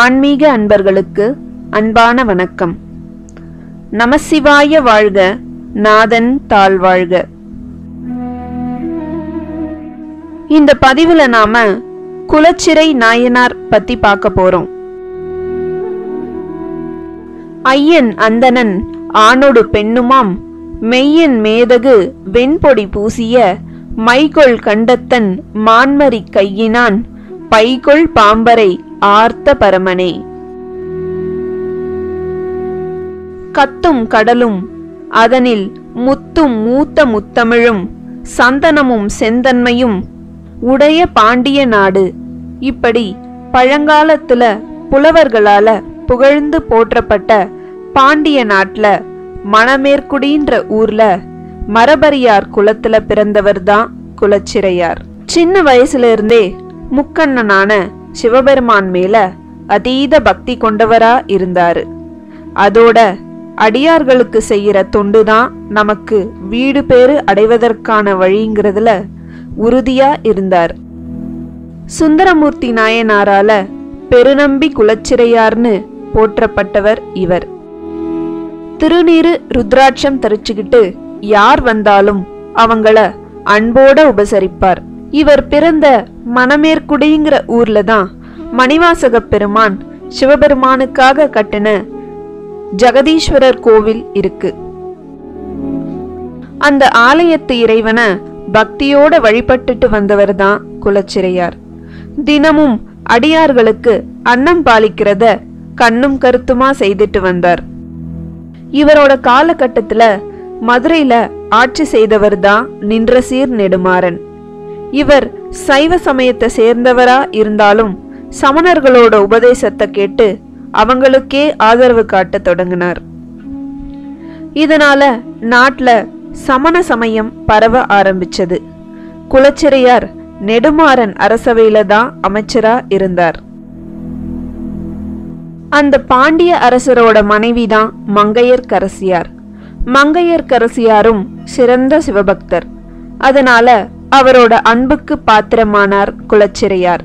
ஆன்மீக அன்பர்களுக்கு அன்பான வணக்கம். நமசிவாய வாழ்க நாதன் தாழ்வாழ்க இந்த பதிவுல நாம குலச்சிறை நாயனார் பத்தி பார்க்க போறோம். ஐயன் அந்தணன் ஆணோடு பெண்ணுமாம் மெய்யன் மேதகு வெண்பொடி பூசிய மைகொள் கண்டத்தன் மான்மரி கையினான் பைகொள் பாம்பரை ஆர்த்த பரமனே. கத்தும் கடலும் அதனில் முத்தும் மூத்த முத்தமிழும் சந்தனமும் செந்தன்மையும் உடைய பாண்டிய நாடு. இப்படி பழங்காலத்துல புலவர்களால புகழ்ந்து போற்றப்பட்ட பாண்டிய நாட்டுல மணமேற்குடின்ற ஊர்ல மரபரியார் குலத்துல பிறந்தவர் தான் குலச்சிறையார். சின்ன வயசுல இருந்தே முக்கண்ணனான சிவபெருமான் மேல அதீத பக்தி கொண்டவரா இருந்தாரு. அதோட அடியார்களுக்கு செய்யற தொண்டுதான் நமக்கு வீடு பேறு அடைவதற்கான வழிங்கிறதுல உறுதியா இருந்தார். சுந்தரமூர்த்தி நாயனாரால பெருநம்பி குலச்சிறையார்னு போற்றப்பட்டவர் இவர். திருநீரு ருத்ராட்சம் தரிச்சுக்கிட்டு யார் வந்தாலும் அவங்கள அன்போட உபசரிப்பார். இவர் பிறந்த மணமேற்குடிங்கிற ஊர்ல தான் மணிவாசக பெருமான் சிவபெருமானுக்காக கட்டின ஜெகதீஸ்வரர் கோவில் இருக்கு. அந்த ஆலயத்து இறைவனை பக்தியோட வழிபட்டுட்டு வந்தவர் தான் குலச்சிறையார். தினமும் அடியார்களுக்கு அன்னம் பாலிக்கிறத கண்ணும் கருத்துமா செய்துட்டு வந்தார். இவரோட காலகட்டத்துல மதுரையில ஆட்சி செய்தவர் தான் நின்றசீர் நெடுமாறன். இவர் சைவ சமயத்தை சேர்ந்தவரா இருந்தாலும் சமணர்களோட உபதேசத்தை கேட்டு அவங்களுக்கே ஆதரவு காட்ட தொடங்கினார். இதனால நாட்டில் சமண சமயம் பரவ ஆரம்பிச்சது. குலச்சிறையார் நெடுமாறன் அரசவையில தான் அமைச்சரா இருந்தார். அந்த பாண்டிய அரசரோட மனைவிதான் மங்கையர்கரசியார் மங்கையர்கரசியாரும் சிறந்த சிவபக்தர். அதனால அவரோட அன்புக்கு பாத்திரமானார் குலச்சிறையார்.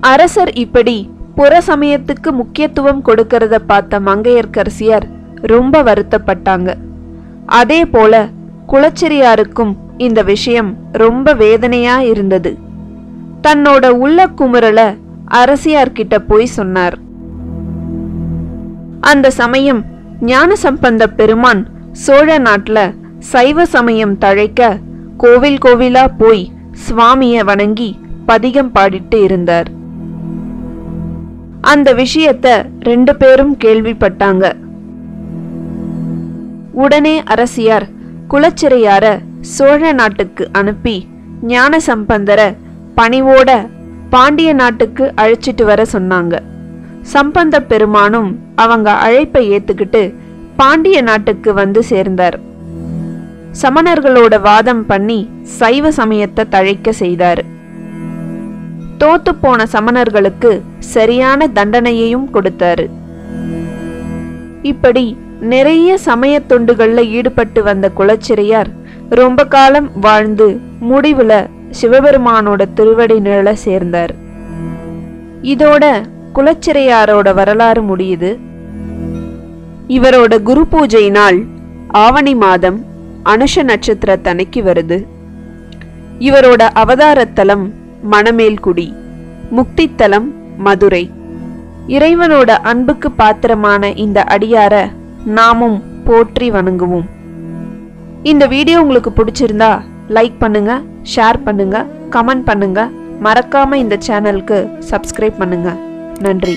அரசர் இப்படி புற சமயத்துக்கு முக்கியத்துவம் கொடுக்கறத பார்த்த மங்கையர்க்கரசியார் ரொம்ப வருத்தப்பட்டாங்க. அதே போல குலச்சிறையாருக்கும் இந்த விஷயம் ரொம்ப வேதனையா இருந்தது. தன்னோட உள்ள குமுறல அரசியார்கிட்ட போய் சொன்னார். அந்த சமயம் ஞானசம்பந்த பெருமான் சோழ நாட்டில் சைவ சமயம் தழைக்க கோவில் கோவிலா போய் சுவாமியை வணங்கி பதிகம் பாடிட்டு இருந்தார். அந்த விஷயத்த ரெண்டு பேரும் கேள்விப்பட்டாங்க. உடனே அரசியார் குலச்சிறையார சோழ நாட்டுக்கு அனுப்பி ஞான சம்பந்தர பணிவோட பாண்டிய நாட்டுக்கு அழைச்சிட்டு வர சொன்னாங்க. சம்பந்த பெருமானும் அவங்க அழைப்பை ஏத்துக்கிட்டு பாண்டிய நாட்டுக்கு வந்து சேர்ந்தார். சமணர்களோட வாதம் பண்ணி சைவ சமயத்தை தழைக்க செய்தார். தோத்து போன சமணர்களுக்கு சரியான தண்டனையையும் கொடுத்தாரு. இப்படி நிறைய சமய தொண்டுகள்ல ஈடுபட்டு வந்த குலச்சிறையார் ரொம்ப காலம் வாழ்ந்து முடிவுல சிவபெருமானோட திருவடி நிழல சேர்ந்தார். இதோட குலச்சிறையாரோட வரலாறு முடியுது. இவரோட குரு பூஜை நாள் ஆவணி மாதம் அனுஷ நட்சத்திரத்தனைக்கு வருது. இவரோட அவதாரத்தலம் மணமேல்குடி முக்தித்தலம் மதுரை. இறைவனோட அன்புக்கு பாத்திரமான இந்த அடியார நாமும் போற்றி வணங்குவோம். இந்த வீடியோ உங்களுக்கு பிடிச்சிருந்தா லைக் பண்ணுங்க ஷேர் பண்ணுங்க கமெண்ட் பண்ணுங்க. மறக்காம இந்த சேனலுக்கு சப்ஸ்கிரைப் பண்ணுங்க. நன்றி.